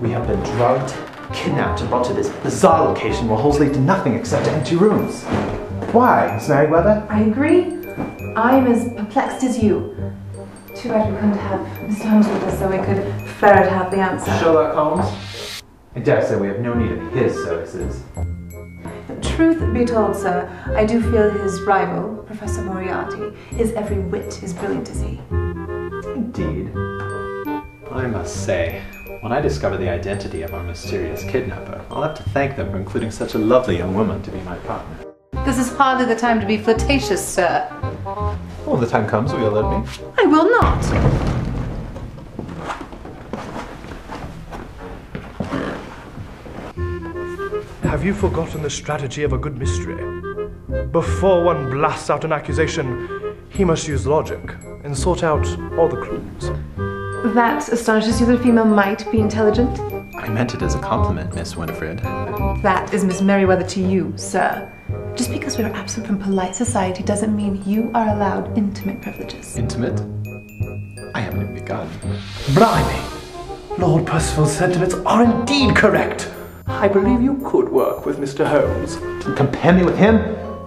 We have been drugged, kidnapped, and brought to this bizarre location where holes lead to nothing except empty rooms. Why, Miss Merriweather? I agree. I'm as perplexed as you. Too bad we couldn't have Mr. Holmes with us so we could ferret out the answer. Sherlock Holmes? I dare say we have no need of his services. Truth be told, sir, I do feel his rival, Professor Moriarty, is every whit as brilliant as he. Indeed. I must say, when I discover the identity of our mysterious kidnapper, I'll have to thank them for including such a lovely young woman to be my partner. This is hardly the time to be flirtatious, sir. When the time comes, will you let me? I will not. Have you forgotten the strategy of a good mystery? Before one blasts out an accusation, he must use logic and sort out all the clues. That astonishes you that a female might be intelligent? I meant it as a compliment, Miss Winifred. That is Miss Merriweather to you, sir. Just because we are absent from polite society doesn't mean you are allowed intimate privileges. Intimate? I haven't even begun. Blimey! Lord Percival's sentiments are indeed correct. I believe you could work with Mr. Holmes. Don't compare me with him?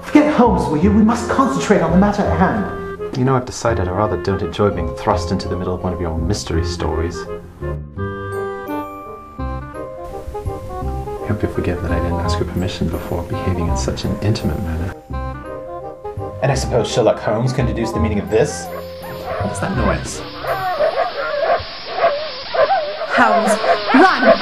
Forget Holmes, will you? We must concentrate on the matter at hand. You know, I've decided I rather don't enjoy being thrust into the middle of one of your mystery stories. I hope you forgive that I didn't ask your permission before behaving in such an intimate manner. And I suppose Sherlock Holmes can deduce the meaning of this? What's that noise? Holmes, run!